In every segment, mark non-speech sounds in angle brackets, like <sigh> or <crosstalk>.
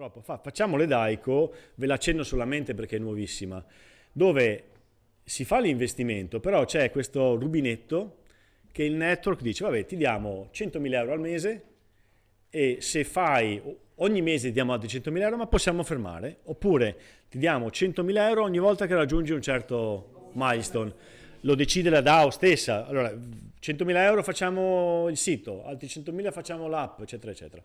troppo. Fa, facciamo le Daico, ve la accenno solamente perché è nuovissima, dove si fa l'investimento, però c'è questo rubinetto che il network dice, vabbè, ti diamo 100.000 euro al mese e se fai, ogni mese ti diamo altri 100.000 euro, ma possiamo fermare, oppure ti diamo 100.000 euro ogni volta che raggiungi un certo milestone. Lo decide la DAO stessa, allora 100.000 euro facciamo il sito, altri 100.000 facciamo l'app, eccetera, eccetera.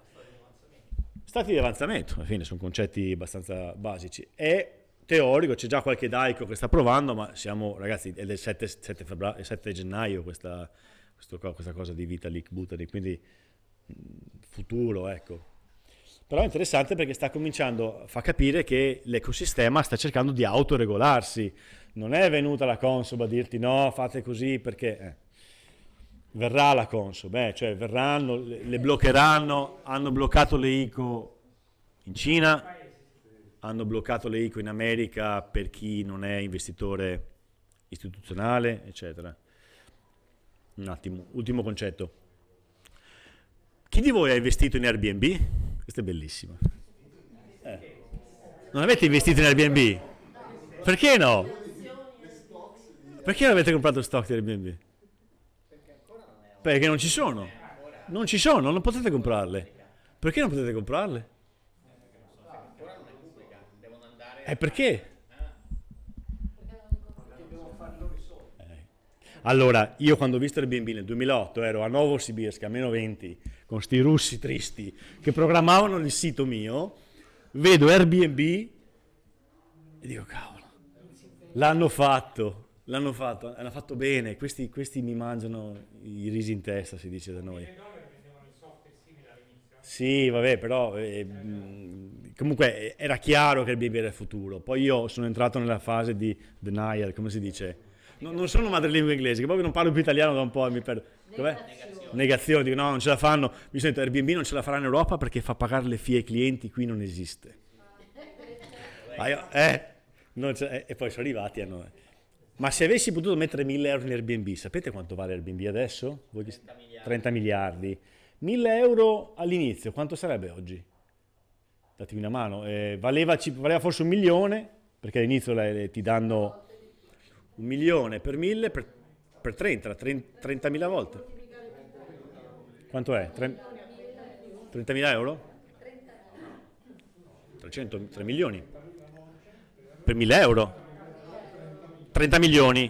Stati di avanzamento, alla fine sono concetti abbastanza basici. È teorico, c'è già qualche daico che sta provando, ma siamo, ragazzi, è del 7, 7, febbraio, 7 gennaio questa, questa cosa di Vitalik Buterin, quindi futuro, ecco. Però è interessante perché sta cominciando, fa capire che l'ecosistema sta cercando di autoregolarsi. Non è venuta la Consob a dirti no, fate così perché... Eh. Verrà la Consob, eh, cioè verranno, le bloccheranno, hanno bloccato le ICO in Cina, hanno bloccato le ICO in America per chi non è investitore istituzionale, eccetera. Un attimo, ultimo concetto. Chi di voi ha investito in Airbnb? Questo è bellissimo. Eh. Non avete investito in Airbnb? Perché no? Perché non avete comprato stock di Airbnb? Perché non ci sono. Non ci sono, non potete comprarle. Perché non potete comprarle? Eh perché? Allora, io quando ho visto Airbnb nel 2008 ero a Novosibirsk a meno 20 con sti russi tristi che programmavano il sito mio, vedo Airbnb e dico cavolo, l'hanno fatto, l'hanno fatto, hanno fatto bene, questi, questi mi mangiano i risi in testa, si dice da noi. Sì, vabbè, però eh, comunque era chiaro che Airbnb era il futuro. Poi io sono entrato nella fase di denial, come si dice? No, non sono madrelingua inglese, che proprio non parlo più italiano da un po' e mi perdo. Negazione. Negazione, dico no, non ce la fanno. Mi sento Airbnb non ce la farà in Europa perché fa pagare le fee ai clienti, qui non esiste. <laughs> Ma io, eh, eh, e poi sono arrivati a noi. Ma se avessi potuto mettere 1000 euro in Airbnb, sapete quanto vale Airbnb adesso? 30 miliardi. 30 miliardi. 1000 euro all'inizio, quanto sarebbe oggi? Datemi una mano. Eh, valeva, valeva, forse un milione, perché all'inizio le, le, ti danno un milione per 1000 per, per 30, 30.000 volte. Quanto è? 30.000 euro? 300, 3 milioni. Per 1000 euro? 30 milioni.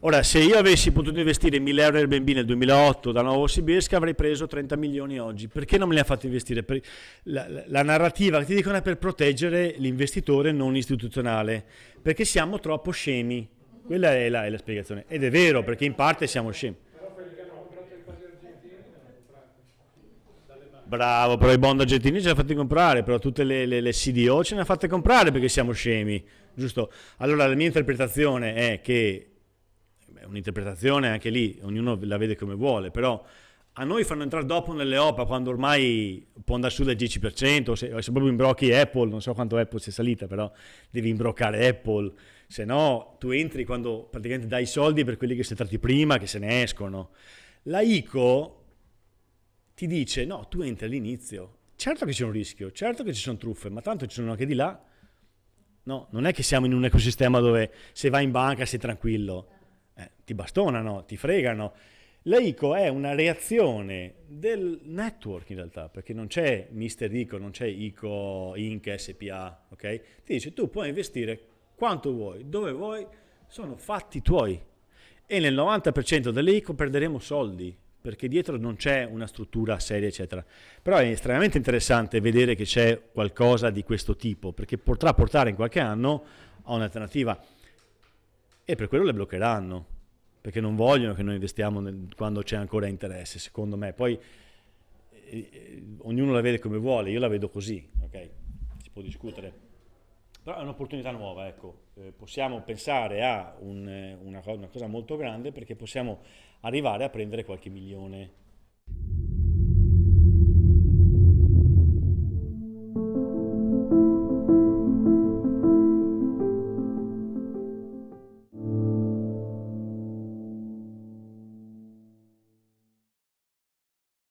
Ora, se io avessi potuto investire 1000 euro in Airbnb nel 2008 da Novosibirsk avrei preso 30 milioni oggi. Perché non me li ha fatti investire? La, la, la, narrativa che ti dicono è per proteggere l'investitore non istituzionale, perché siamo troppo scemi. Quella è la, è la spiegazione. Ed è vero, perché in parte siamo scemi. Bravo, però i bond argentini ce li ha fatti comprare, però tutte le, le, le, CDO ce le ha fatte comprare perché siamo scemi, giusto? Allora la mia interpretazione è che, è un'interpretazione anche lì, ognuno la vede come vuole, però a noi fanno entrare dopo nelle OPA quando ormai può andare su del 10%, se, se proprio imbrocchi Apple, non so quanto Apple sia salita, però devi imbroccare Apple, se no tu entri quando praticamente dai i soldi per quelli che sei entrati prima, che se ne escono. La ICO ti dice no, tu entri all'inizio, certo che c'è un rischio, certo che ci sono truffe, ma tanto ci sono anche di là. No, non è che siamo in un ecosistema dove se vai in banca sei tranquillo, eh, ti bastonano, ti fregano. La ICO è una reazione del network in realtà, perché non c'è Mister ICO, non c'è ICO Inc. SPA, ok? Ti dice tu puoi investire quanto vuoi, dove vuoi, sono fatti tuoi. E nel 90% delle ICO perderemo soldi, perché dietro non c'è una struttura seria, eccetera. Però è estremamente interessante vedere che c'è qualcosa di questo tipo, perché potrà portare in qualche anno a un'alternativa. E per quello le bloccheranno, perché non vogliono che noi investiamo nel, quando c'è ancora interesse, secondo me. Poi eh, eh, ognuno la vede come vuole, io la vedo così, ok? Si può discutere. Però è un'opportunità nuova, ecco. Eh, possiamo pensare a un, una, una cosa molto grande perché possiamo arrivare a prendere qualche milione